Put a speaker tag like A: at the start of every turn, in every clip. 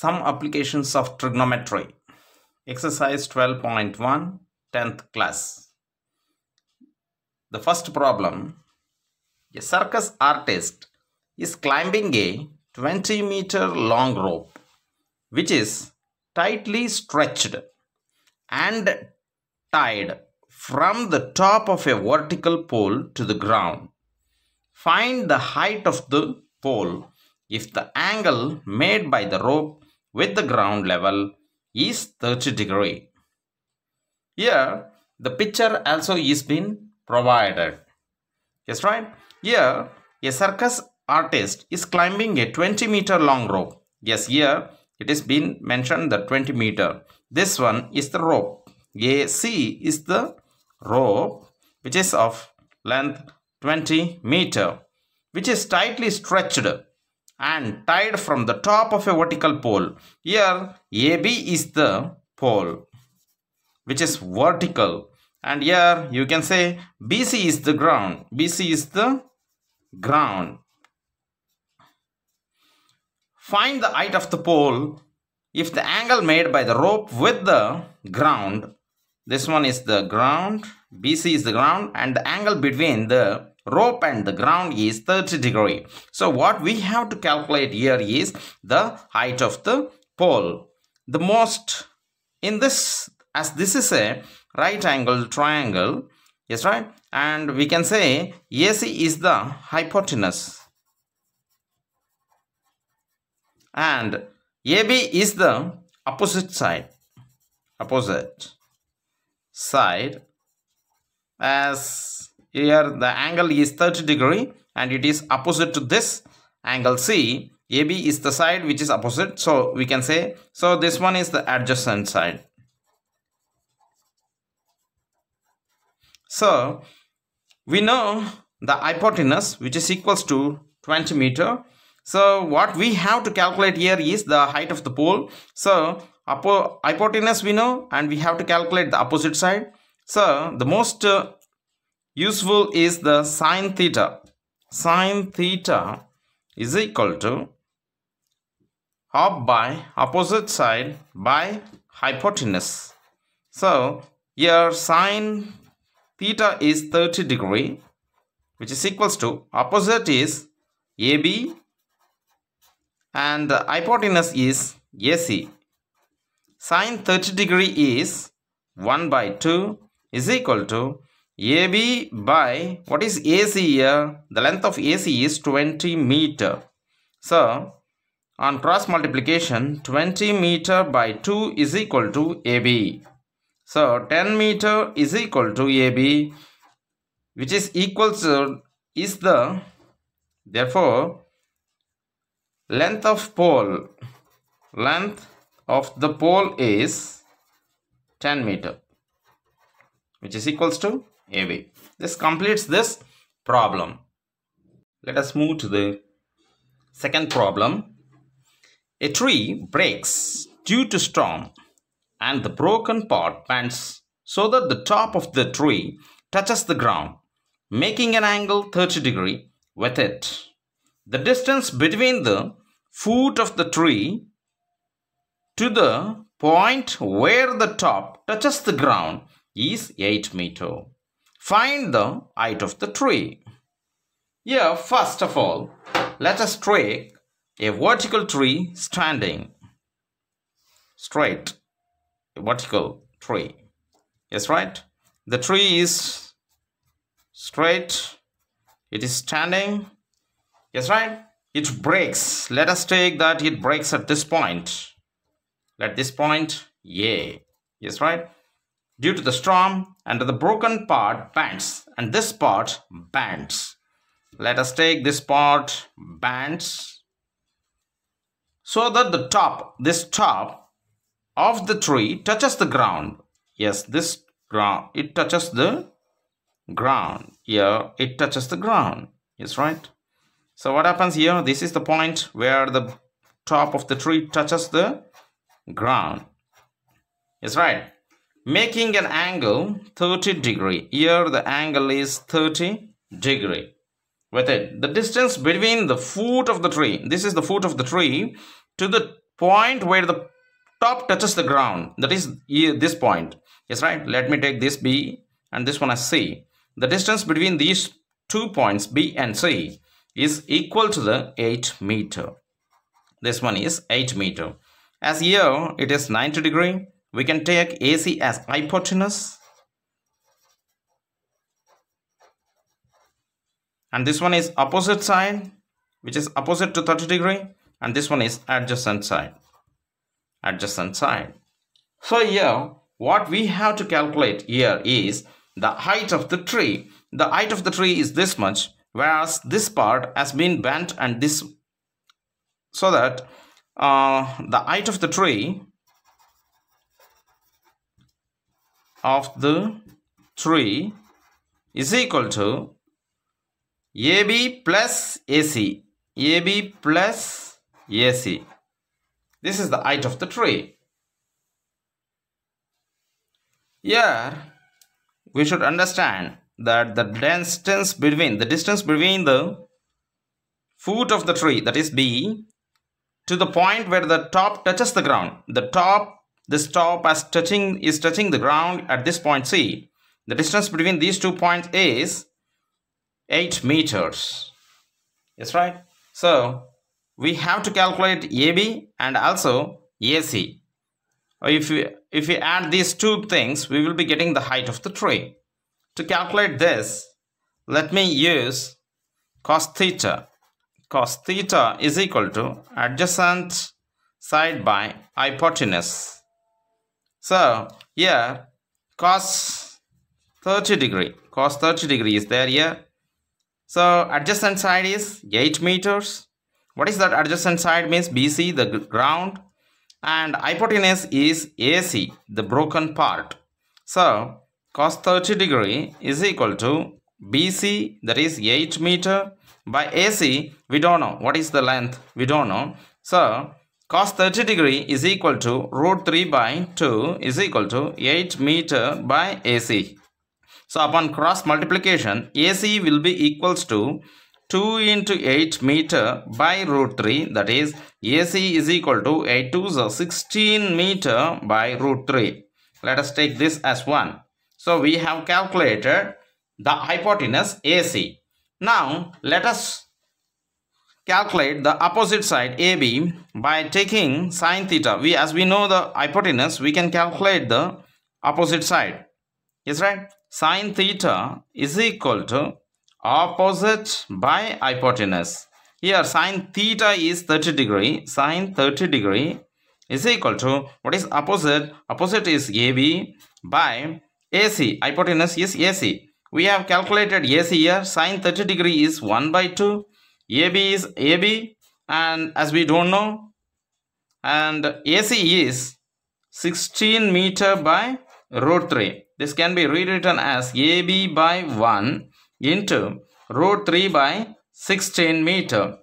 A: Some applications of trigonometry. Exercise 12.1, 10th class. The first problem A circus artist is climbing a 20 meter long rope which is tightly stretched and tied from the top of a vertical pole to the ground. Find the height of the pole if the angle made by the rope with the ground level is 30 degree. Here the picture also is been provided. Yes right? Here a circus artist is climbing a 20 meter long rope. Yes here it is been mentioned the 20 meter. This one is the rope. AC is the rope which is of length 20 meter which is tightly stretched and tied from the top of a vertical pole. Here AB is the pole which is vertical and here you can say BC is the ground. BC is the ground. Find the height of the pole if the angle made by the rope with the ground this one is the ground BC is the ground and the angle between the rope and the ground is 30 degree. So what we have to calculate here is the height of the pole. The most in this as this is a right angle triangle yes right and we can say AC is the hypotenuse and AB is the opposite side opposite side as here the angle is 30 degree and it is opposite to this angle C. AB is the side which is opposite. So we can say, so this one is the adjacent side. So we know the hypotenuse which is equals to 20 meter. So what we have to calculate here is the height of the pole. So hypotenuse we know and we have to calculate the opposite side. So the most uh, useful is the sine theta. Sine theta is equal to half by opposite side by hypotenuse. So here sine theta is 30 degree which is equals to opposite is AB and hypotenuse is AC. Sine 30 degree is 1 by 2 is equal to AB by what is AC here? The length of AC is 20 meter. So on cross multiplication 20 meter by 2 is equal to AB. So 10 meter is equal to AB which is equal to is the therefore length of pole length of the pole is 10 meter which is equals to AB. This completes this problem. Let us move to the second problem. A tree breaks due to storm and the broken part bends so that the top of the tree touches the ground, making an angle 30 degree with it. The distance between the foot of the tree to the point where the top touches the ground is 8 meter. Find the height of the tree. Here, first of all, let us take a vertical tree standing straight, a vertical tree. Yes, right? The tree is straight, it is standing. Yes, right? It breaks. Let us take that it breaks at this point. At this point, yeah. Yes, right? Due to the storm and the broken part bends and this part bends. Let us take this part bends so that the top, this top of the tree touches the ground. Yes, this ground, it touches the ground. Here, it touches the ground. Yes, right? So what happens here? This is the point where the top of the tree touches the ground. Yes, right making an angle 30 degree. Here the angle is 30 degree. With it, the distance between the foot of the tree, this is the foot of the tree, to the point where the top touches the ground. That is this point. Yes right? Let me take this b and this one as c. The distance between these two points b and c is equal to the 8 meter. This one is 8 meter. As here it is 90 degree we can take ac as hypotenuse. And this one is opposite side which is opposite to 30 degree. And this one is adjacent side. Adjacent side. So here what we have to calculate here is the height of the tree. The height of the tree is this much whereas this part has been bent and this so that uh, the height of the tree of the tree is equal to AB plus AC AB plus AC this is the height of the tree. Here, we should understand that the distance between the distance between the foot of the tree that is B to the point where the top touches the ground. The top, this top as touching is touching the ground at this point C. The distance between these two points is 8 meters. Yes, right? So, we have to calculate AB and also AC. If we, if we add these two things, we will be getting the height of the tree. To calculate this, let me use cos theta. Cos theta is equal to adjacent side by hypotenuse. So here cos 30 degree, cos 30 degree is there here. So adjacent side is 8 meters what is that adjacent side means BC, the ground, and hypotenuse is AC, the broken part. So, cos 30 degree is equal to BC, that is 8 meter, by AC, we don't know. What is the length? We don't know. So, cos 30 degree is equal to root 3 by 2 is equal to 8 meter by AC. So, upon cross multiplication, AC will be equals to 2 into 8 meter by root 3 that is AC is equal to 8 to the 16 meter by root 3. Let us take this as 1. So we have calculated the hypotenuse AC. Now let us calculate the opposite side AB by taking sine theta. We as we know the hypotenuse we can calculate the opposite side. Is right? Sine theta is equal to opposite by hypotenuse. Here sine theta is 30 degree. Sine 30 degree is equal to what is opposite? Opposite is AB by AC. Hypotenuse is AC. We have calculated AC here. Sine 30 degree is 1 by 2. AB is AB and as we don't know and AC is 16 meter by root 3. This can be rewritten as AB by 1 into root 3 by 16 meter.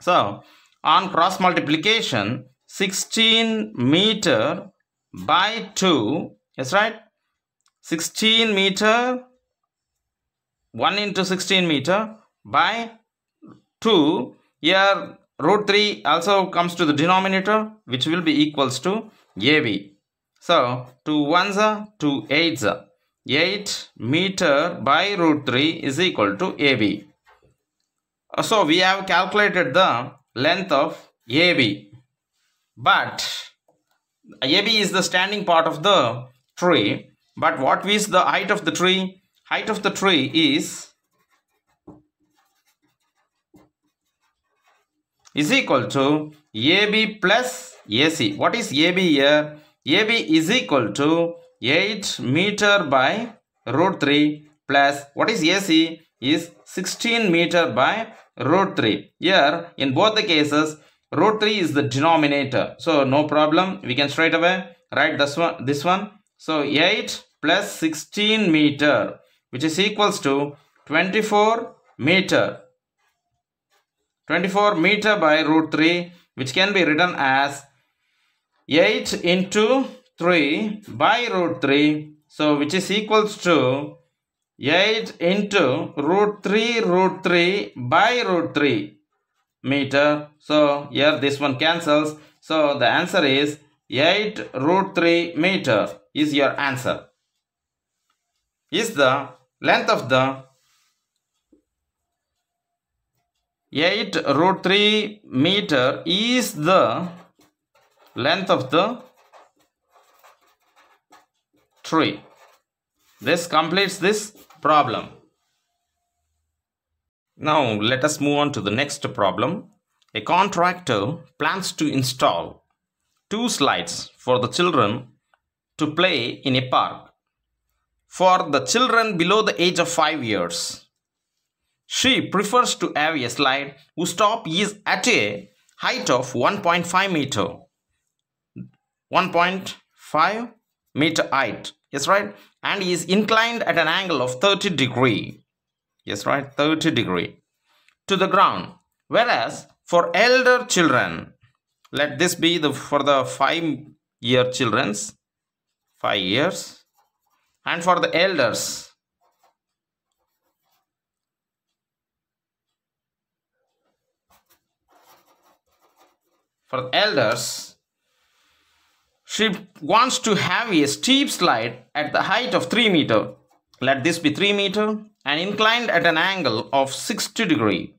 A: So, on cross multiplication, 16 meter by 2, yes right? 16 meter, 1 into 16 meter by 2, here root 3 also comes to the denominator which will be equals to AB. So, 2 ones are 2 eights are. 8 meter by root 3 is equal to AB. Uh, so we have calculated the length of AB. But AB is the standing part of the tree. But what is the height of the tree? Height of the tree is is equal to AB plus AC. What is AB here? AB is equal to 8 meter by root 3 plus what is AC is 16 meter by root 3. Here in both the cases root 3 is the denominator. So no problem we can straight away write this one. This one. So 8 plus 16 meter which is equals to 24 meter. 24 meter by root 3 which can be written as 8 into 3 by root 3. So which is equals to 8 into root 3 root 3 by root 3. meter. So here this one cancels. So the answer is 8 root 3 meter is your answer. Is the length of the 8 root 3 meter is the length of the tree. This completes this problem. Now let us move on to the next problem. A contractor plans to install two slides for the children to play in a park. For the children below the age of 5 years, she prefers to have a slide whose top is at a height of 1.5 meter. 1.5 meter height, yes right? And is inclined at an angle of 30 degree, yes right, 30 degree to the ground. Whereas for elder children, let this be the for the 5 year children's 5 years and for the elders for elders she wants to have a steep slide at the height of 3 meter. Let this be 3 meter and inclined at an angle of 60 degree.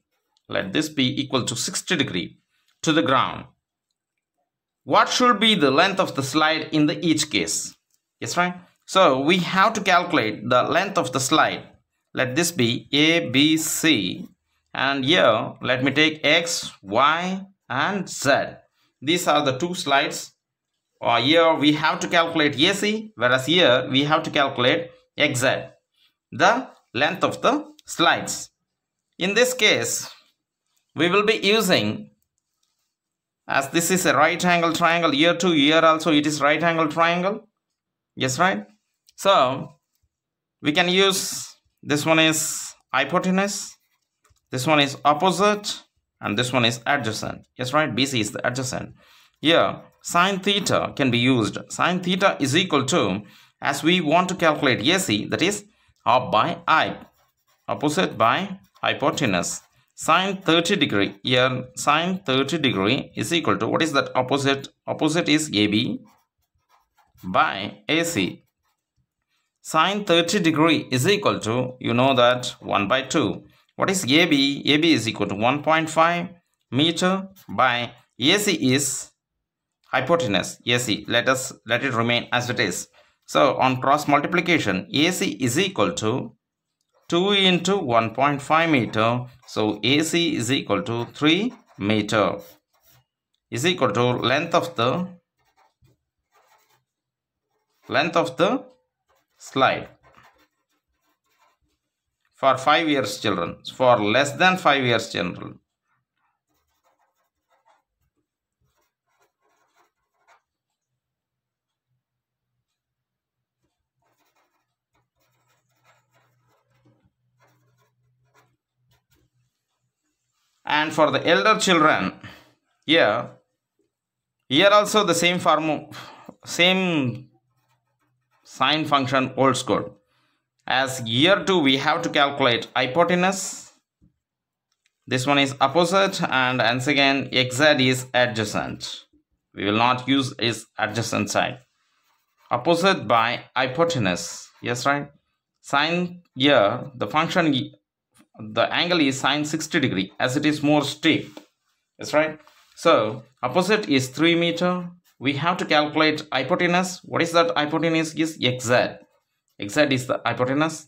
A: Let this be equal to 60 degree to the ground. What should be the length of the slide in the each case? Yes right? So we have to calculate the length of the slide. Let this be a b c. And here let me take x y and z. These are the two slides. Uh, here we have to calculate AC whereas here we have to calculate XZ the length of the slides. In this case we will be using as this is a right angle triangle here too here also it is right angle triangle. Yes right? So we can use this one is hypotenuse this one is opposite and this one is adjacent. Yes right. Bc is the adjacent. Here sine theta can be used. Sine theta is equal to as we want to calculate ac that is up by i opposite by hypotenuse. Sine 30 degree. Here sine 30 degree is equal to what is that opposite? Opposite is ab by ac sine 30 degree is equal to you know that 1 by 2 what is AB? AB is equal to 1.5 meter by AC is hypotenuse AC. Let us let it remain as it is. So on cross multiplication, AC is equal to 2 into 1.5 meter. So AC is equal to 3 meter is equal to length of the length of the slide for 5 years children. For less than 5 years children. And for the elder children here here also the same form same sine function holds good as year 2 we have to calculate hypotenuse. This one is opposite and once again xz is adjacent. We will not use is adjacent side. Opposite by hypotenuse. Yes right? Sine here the function the angle is sine 60 degree as it is more steep. That's right? So opposite is 3 meter. We have to calculate hypotenuse. What is that hypotenuse is? Xz xz is the hypotenuse.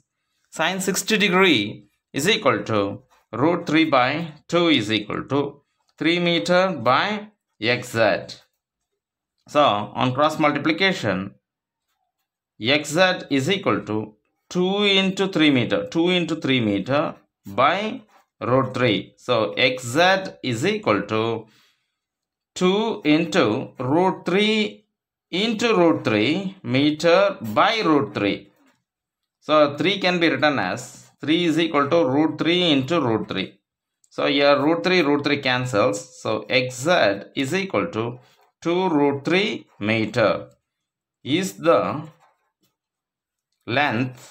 A: Sine 60 degree is equal to root 3 by 2 is equal to 3 meter by xz so on cross multiplication xz is equal to 2 into 3 meter 2 into 3 meter by root 3 so xz is equal to 2 into root 3 into root 3 meter by root 3 so 3 can be written as 3 is equal to root 3 into root 3. So here root 3 root 3 cancels. So xz is equal to 2 root 3 meter is the length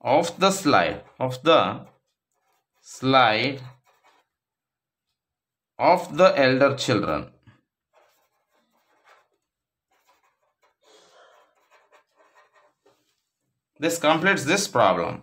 A: of the slide of the slide of the elder children. This completes this problem.